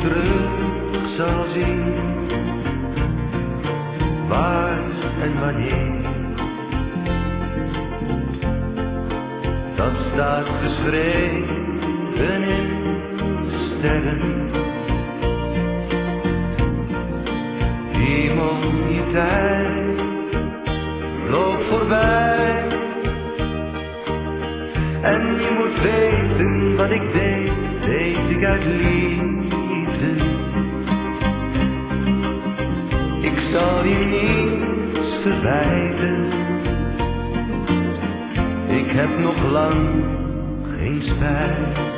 terug zal zien. Waar en wanneer. Dat staat geschreven in sterren. Immuniteit vloog voorbij. En je moet weten wat ik deed, deed ik uit liefde. Ik zal je niets verwijten. Ik heb nog lang geen spijt.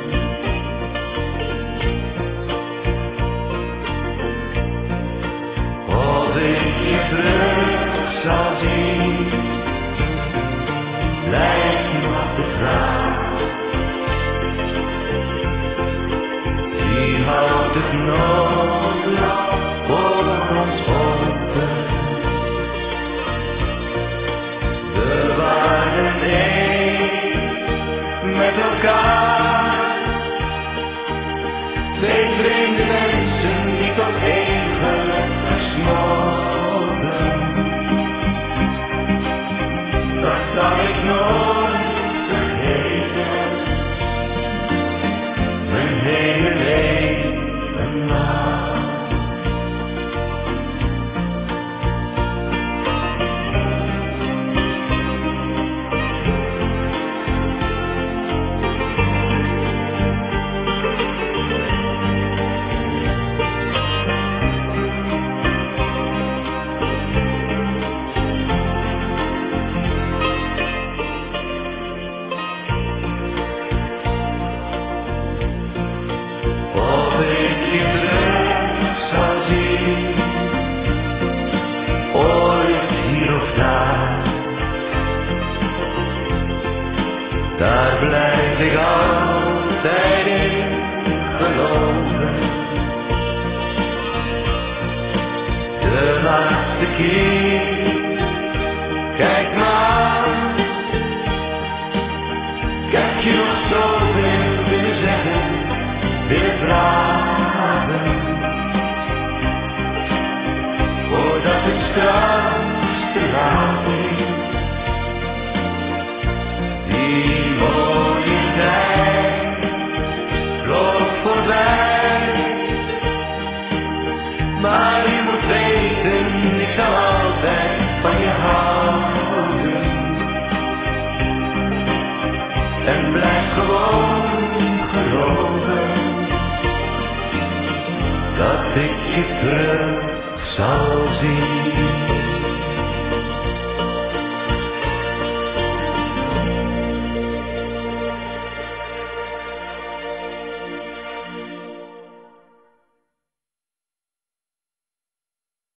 Als ik je terug zal zien, houdt het nog lang Daar blijf ik altijd in geloven. De laatste keer, kijk maar. Heb je nog zoveel willen zeggen, willen vragen. Voordat het straks te laat is. Ik je terug zal zien.